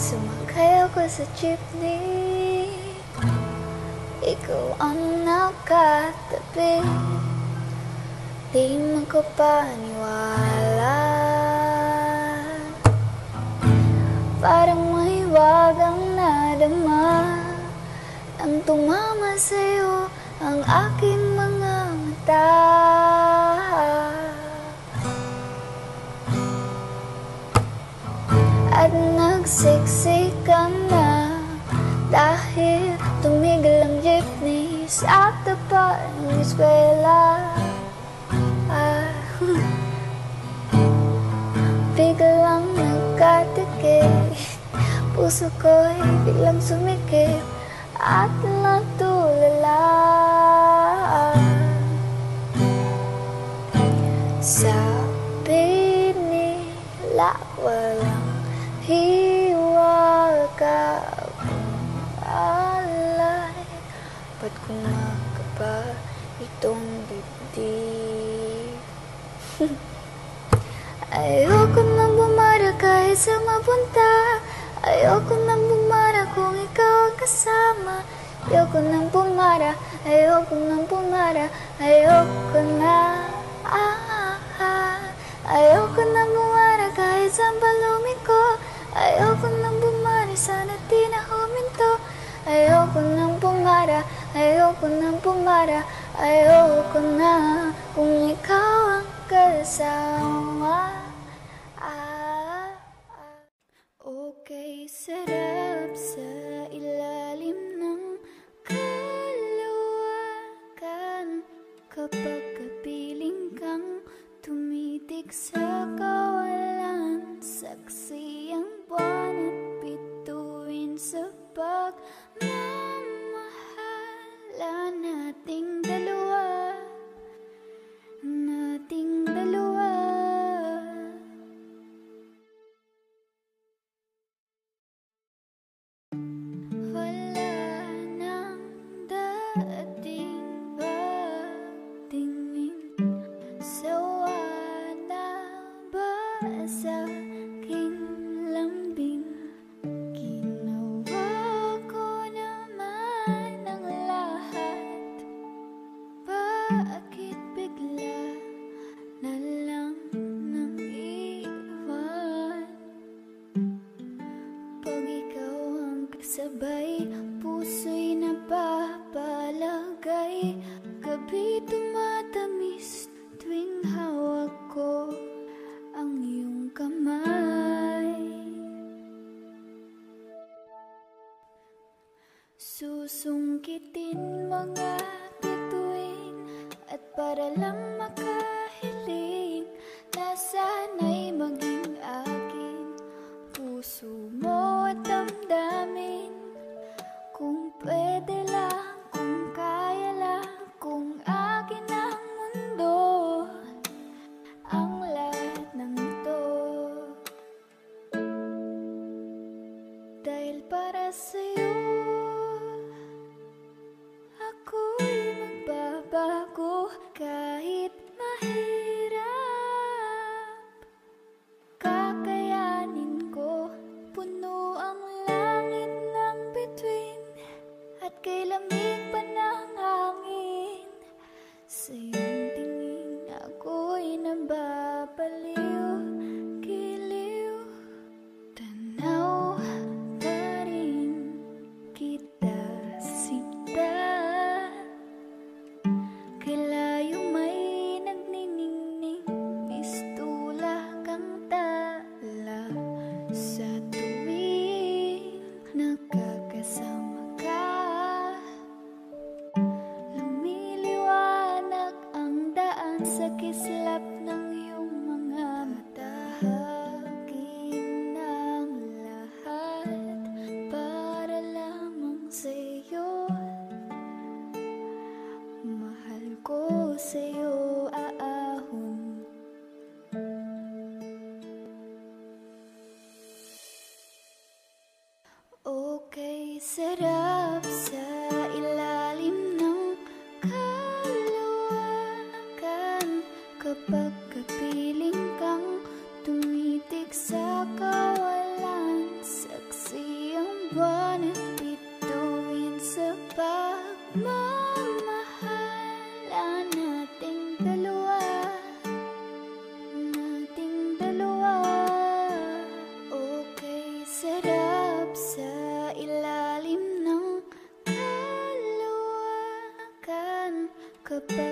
sa jeepney. Ikaw ang nakatabi. Di makapaniwala Parang may wagang nadama. Nang tumama sa'yo ang aking mga mata At nagsiksikan na Dahil tumigil ang jeepney Sa tapat ng eskwela ah, Biglang nagkatikip Puso ko'y biglang sumikip At sa mapunta Ayoko nang bumara kung ikaw ang kasama. Ayoko nang bumara, ayoko nang bumara. Ayoko na, ah, ah, ah. Ayoko nang bumara kahit sa palumiko Ayoko nang bumara, sana di na huminto Ayoko nang bumara, ayoko nang bumara. Ayoko na kung ikaw ang kasama pagmamahala nating dalawa. Nating kapag kapiling kang tumitik sa kawalan Saksi ang buwan at bituin sa pagmamahalan. Nating dalawa Nating dalawa Okay, sarap sa ilalim ng kalawakan Kapag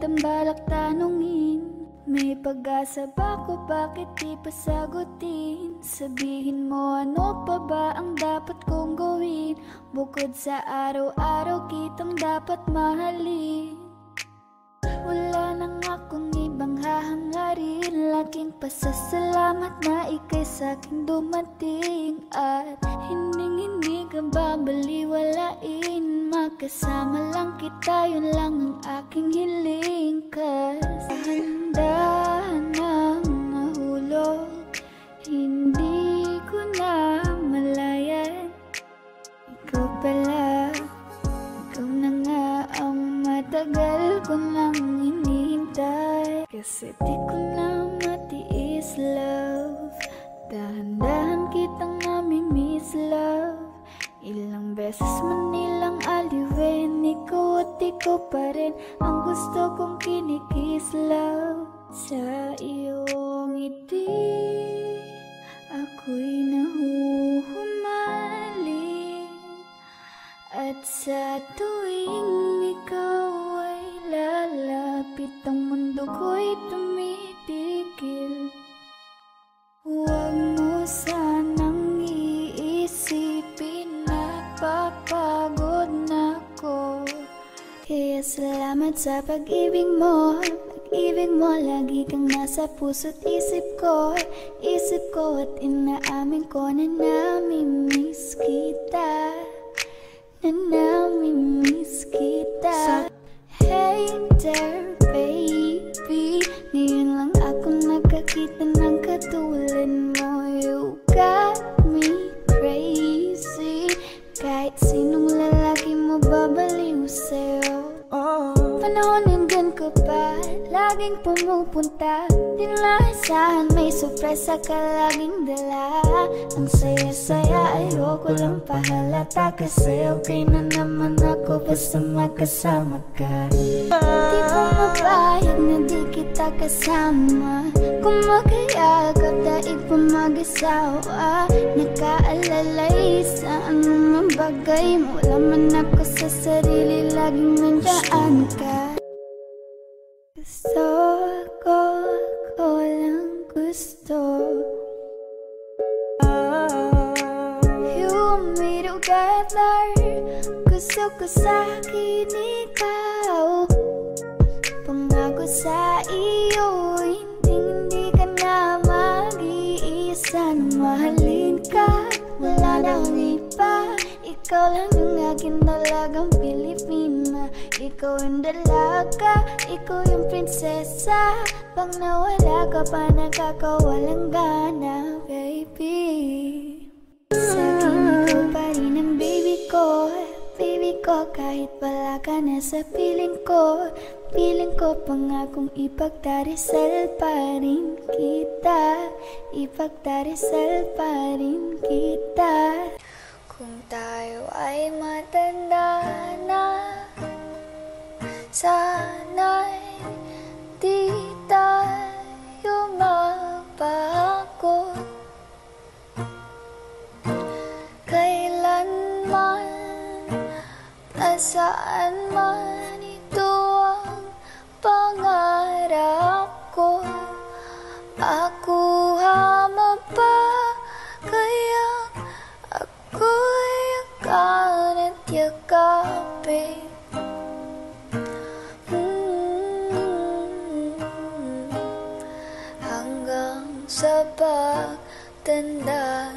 panahon nakitang balak tanungin? May pag-asa ba ko? Bakit di pa sagutin? Sabihin mo ano pa ba ang dapat kong gawin? Bukod sa araw-araw kitang dapat mahalin. Wala nang akong ibang hahangarin. Laking pasasalamat na ikay sa'king dumating. At hindi ka babaliwalain Makasama lang kita, yun lang ang aking hiling. Kasi dahan ng nahulog Hindi ko na malayan. Ikaw pala Ikaw na nga ang matagal ko nang hinihintay. Kasi di ko na matiis love. Dahan-dahan kitang nami-miss love. Ilang beses man At ikaw pa rin Ang gusto kong kinikis love Sa iyong ngiti. Ako'y nahuhumaling At sa tuwing salamat sa pag-ibig mo Pag-ibig mo lagi kang nasa puso't isip ko. Isip ko at inaamin ko na nami-miss kita. Na nami-miss kita. Hey there Laging pumupunta. Di naasahan may sorpresa ka laging dala. Ang saya-saya ayoko lang pahalata. Kasi okay na naman ako basta magkasama ka. Di ko mapayag na di kita kasama? Kung magkayagap daig pa mag-asawa Nakaalalay sa anumang bagay Wala man ako sa sarili Laging nandaan ka together Gusto ko sa'kin ikaw Pangako sa iyo Hindi hindi ka na mag-iisa mahalin ka Wala nang iba. Ikaw lang yung akin talagang Pilipina. Ikaw yung dalaga Ikaw yung prinsesa. Pag nawala ka pa Nakakawalang gana Baby ko kahit wala ka na sa piling ko. Piling ko pangakong ipagdarisal pa rin kita. Ipagdarisal pa rin kita. Kung tayo ay matanda na Sana'y di tayo magbago Kailanman Nasaan man ito ang pangarap ko Makuha mo pa Kaya ako'y yakan at yakapin Mm. Hanggang sa pagtanda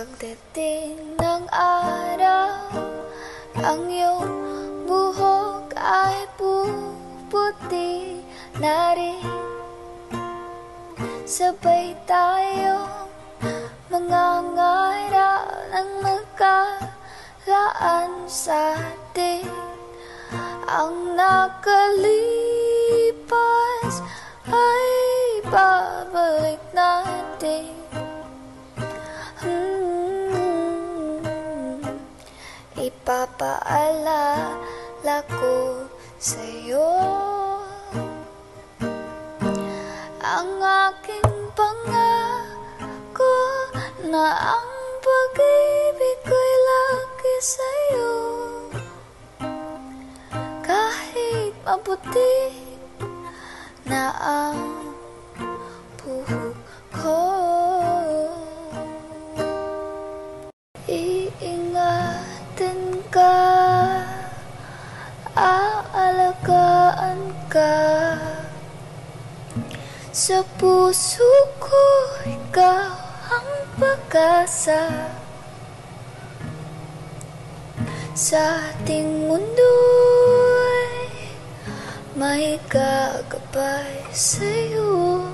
Pagdating ng araw Ang iyong buhok ay puputi na rin. Sabay tayong mga ngaral ng magkalaan sa atin. Ang nakalipas ay babalik natin Ipapaalala ko sa'yo. Ang aking pangako na ang pag-ibig ko'y lagi sa'yo. Kahit mabuti na ang buhok Sa puso ko ikaw ang pag-asa. Sa ating mundo'y may gagabay sa'yo.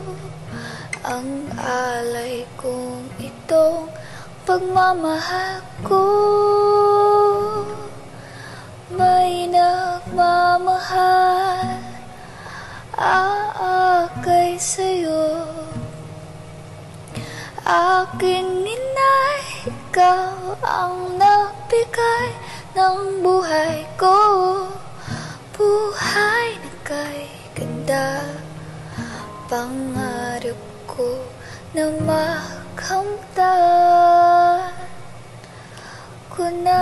Ang alay kong itong pagmamahal ko Aking inay, ikaw ang nagbigay ng buhay ko. Buhay na kay ganda Pangarap ko na makamtan ko na